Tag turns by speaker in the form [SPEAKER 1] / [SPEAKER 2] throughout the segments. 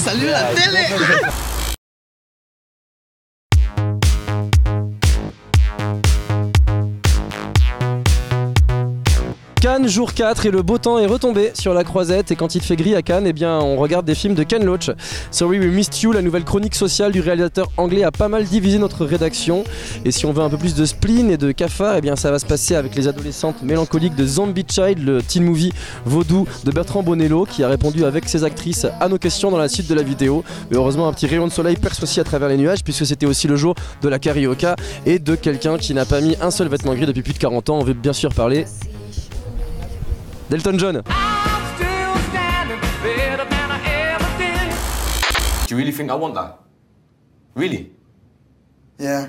[SPEAKER 1] salir la
[SPEAKER 2] tele. Jour 4 et le beau temps est retombé sur la croisette et quand il fait gris à Cannes, eh bien on regarde des films de Ken Loach. Sorry We Missed You, la nouvelle chronique sociale du réalisateur anglais a pas mal divisé notre rédaction et si on veut un peu plus de spleen et de cafard, eh bien ça va se passer avec les adolescentes mélancoliques de Zombie Child, le teen movie vaudou de Bertrand Bonello qui a répondu avec ses actrices à nos questions dans la suite de la vidéo. Heureusement un petit rayon de soleil perce aussi à travers les nuages puisque c'était aussi le jour de la carioca et de quelqu'un qui n'a pas mis un seul vêtement gris depuis plus de 40 ans. On veut bien sûr parler d'Elton John.
[SPEAKER 3] Do you really think I want that? Really?
[SPEAKER 4] Yeah.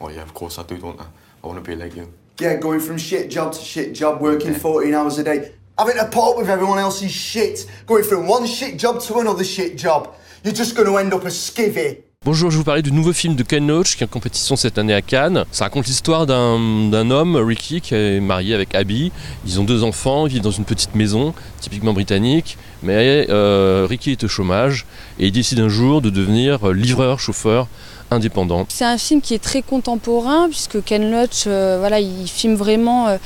[SPEAKER 3] Oh yeah, of course I do, don't I? I want to be like you.
[SPEAKER 4] Yeah, going from shit job to shit job, working 14 hours a day, having to put up with everyone else's shit, going from one shit job to another shit job. You're just going to end up a skivvy.
[SPEAKER 5] Bonjour, je vous parler du nouveau film de Ken Loach qui est en compétition cette année à Cannes. Ça raconte l'histoire d'un homme, Ricky, qui est marié avec Abby. Ils ont deux enfants, ils vivent dans une petite maison, typiquement britannique. Mais euh, Ricky est au chômage et il décide un jour de devenir livreur, chauffeur indépendant.
[SPEAKER 6] C'est un film qui est très contemporain puisque Ken Loach, euh, voilà, il filme vraiment euh,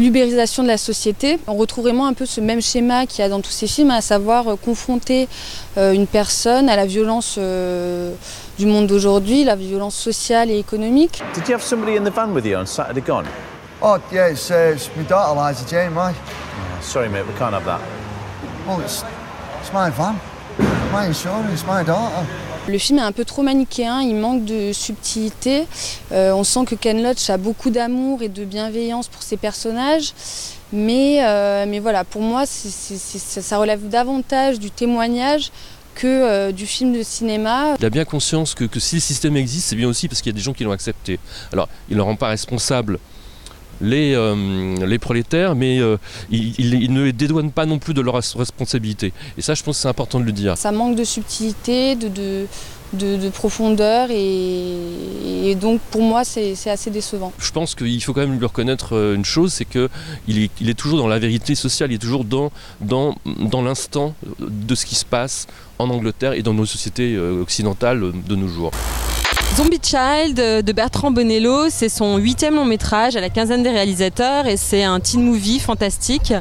[SPEAKER 6] l'ubérisation de la société. On retrouve vraiment un peu ce même schéma qu'il y a dans tous ces films, à savoir euh, confronter euh, une personne à la violence euh, du monde d'aujourd'hui, la violence sociale et économique.
[SPEAKER 7] Did you have somebody in the van with you on Saturday gone?
[SPEAKER 4] Oh, yeah, it's, uh, it's my daughter, Liza Jane, mate.
[SPEAKER 7] Sorry, mate, we can't have that.
[SPEAKER 4] Well, it's, it's my van. My insurance, my daughter.
[SPEAKER 6] Le film est un peu trop manichéen, il manque de subtilité. Euh, on sent que Ken Loach a beaucoup d'amour et de bienveillance pour ses personnages. Mais, euh, mais voilà, pour moi, ça ça relève davantage du témoignage que euh, du film de cinéma.
[SPEAKER 5] Il a bien conscience que, que si le système existe, c'est bien aussi parce qu'il y a des gens qui l'ont accepté. Alors, il ne rend pas responsable les, euh, les prolétaires, mais euh, il, il- il ne les dédouane pas non plus de leur res- responsabilité. Et ça, je pense que c'est important de le dire.
[SPEAKER 6] Ça manque de subtilité, de, de, de- de profondeur et, et donc pour moi c'est assez décevant.
[SPEAKER 5] Je pense qu'il faut quand même lui reconnaître euh, une chose, c'est qu'il est, il est toujours dans la vérité sociale, il est toujours dans, dans, dans l'instant de ce qui se passe en Angleterre et dans nos sociétés occidentales de nos jours.
[SPEAKER 8] Zombie Child de Bertrand Bonello, c'est son huitième long métrage à la quinzaine des réalisateurs et c'est un teen movie fantastique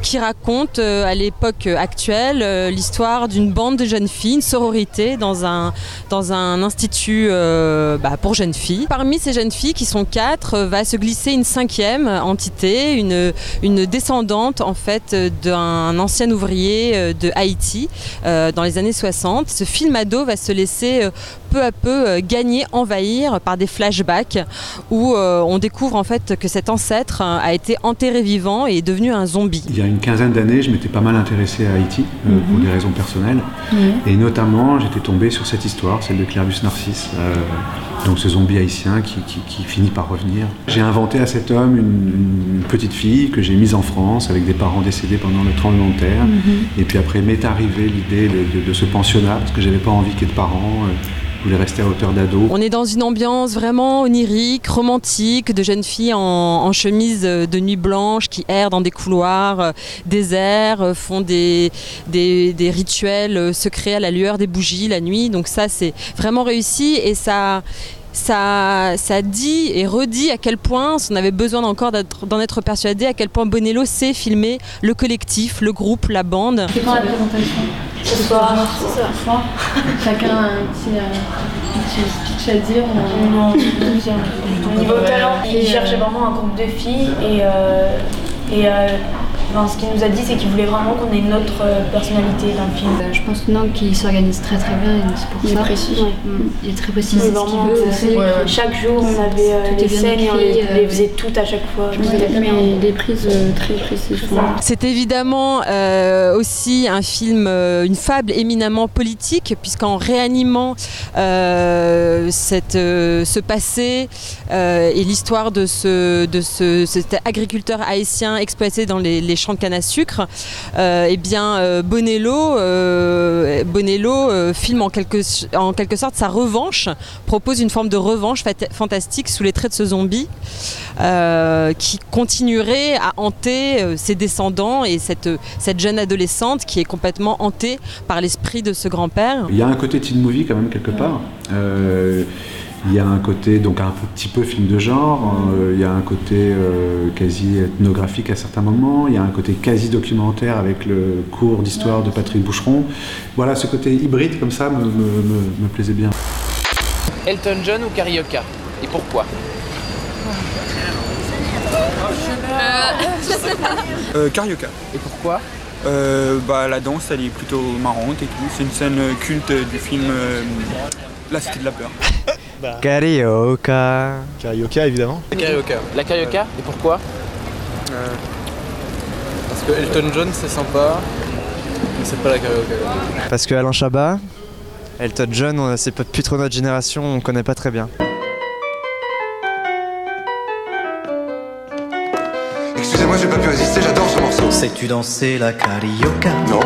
[SPEAKER 8] qui raconte euh, à l'époque actuelle euh, l'histoire d'une bande de jeunes filles, une sororité dans un, dans un institut euh, bah, pour jeunes filles. Parmi ces jeunes filles qui sont quatre, va se glisser une cinquième entité, une, une descendante en fait d'un ancien ouvrier de Haïti dans les années 60. Ce film ado va se laisser peu à peu euh, envahir par des flashbacks où euh, on découvre en fait que cet ancêtre euh, a été enterré vivant et est devenu un zombie.
[SPEAKER 9] Il y a une quinzaine d'années, je m'étais pas mal intéressé à Haïti euh, pour
[SPEAKER 6] Mhm.
[SPEAKER 9] des raisons personnelles. Et notamment, j'étais tombé sur cette histoire, celle de Clairvus Narcisse, euh, donc ce zombie haïtien qui, qui- qui finit par revenir. J'ai inventé à cet homme une, une petite fille que j'ai mise en France avec des parents décédés pendant le tremblement de terre. Et puis après m'est arrivée l'idée de, de- de ce pensionnat parce que j'avais pas envie qu'il y ait de parents. euh, voulais rester à hauteur d'ado.
[SPEAKER 8] On est dans une ambiance vraiment onirique, romantique, de jeunes filles en, en chemise euh, de nuit blanche qui errent dans des couloirs euh, déserts, euh, font des, des, des rituels euh, secrets à la lueur des bougies la nuit. Donc ça, c'est vraiment réussi et ça... Ça, ça dit et redit à quel point, si on avait besoin encore d'en être persuadé, à quel point Bonello sait filmer le collectif, le groupe, la bande.
[SPEAKER 10] C'est quand la présentation? Ce soir. Ce soir. Chacun a un petit, euh, speech à dire. On...
[SPEAKER 11] Niveau talent, il cherchait vraiment un groupe de filles et, euh, et euh, enfin, ce qu'il nous a dit c'est qu'il voulait vraiment qu'on ait une autre euh, personnalité dans le film.
[SPEAKER 10] Je pense non qu'il s'organise très très bien et c'est pour
[SPEAKER 11] Il est
[SPEAKER 10] ça.
[SPEAKER 11] précis.
[SPEAKER 10] Ouais. Il est très précis.
[SPEAKER 11] Vraiment,
[SPEAKER 10] veut
[SPEAKER 11] euh, ouais, Chaque jour on avait euh, les
[SPEAKER 10] est bien
[SPEAKER 11] scènes et on les,
[SPEAKER 10] euh,
[SPEAKER 11] faisait toutes à chaque fois.
[SPEAKER 10] Vous avez mis des prises euh, très précises.
[SPEAKER 8] C'est évidemment euh, aussi un film, euh, une fable éminemment politique, puisqu'en réanimant euh, cette, euh, ce passé euh, et l'histoire de, ce, de ce, cet agriculteur haïtien exploité dans les, les champs de canne à sucre, euh, eh bien euh, Bonello, euh, Bonello filme en quelque, en quelque sorte sa revanche, propose une forme de revanche fantastique sous les traits de ce zombie qui continuerait à hanter ses descendants et cette, cette jeune adolescente qui est complètement hantée par l'esprit de ce grand-père.
[SPEAKER 9] Il y a un côté teen movie quand même quelque part. Il y a un côté donc un petit peu film de genre. euh, il y a un côté euh, quasi ethnographique à certains moments. Il y a un côté quasi documentaire avec le cours d'histoire de Patrick Boucheron. Voilà, ce côté hybride comme ça me, me- me- me plaisait bien.
[SPEAKER 1] Elton John ou Carioca? Et pourquoi?
[SPEAKER 12] Euh, Carioca.
[SPEAKER 1] Et pourquoi?
[SPEAKER 12] Euh, bah, La danse, elle est plutôt marrante et tout. C'est une scène culte du film euh, La Cité de la Peur.
[SPEAKER 13] Carioca. Carioca, évidemment.
[SPEAKER 1] Carioca. La Carioca Et pourquoi
[SPEAKER 14] Parce que Elton John c'est sympa, mais c'est pas la karaoke.
[SPEAKER 13] Parce que Alain Chabat, Elton John, on- c'est pas plus trop notre génération, on connaît pas très bien.
[SPEAKER 15] Excusez-moi, j'ai pas pu résister, j'adore ce morceau.
[SPEAKER 16] Sais-tu danser la carioca?
[SPEAKER 15] Non.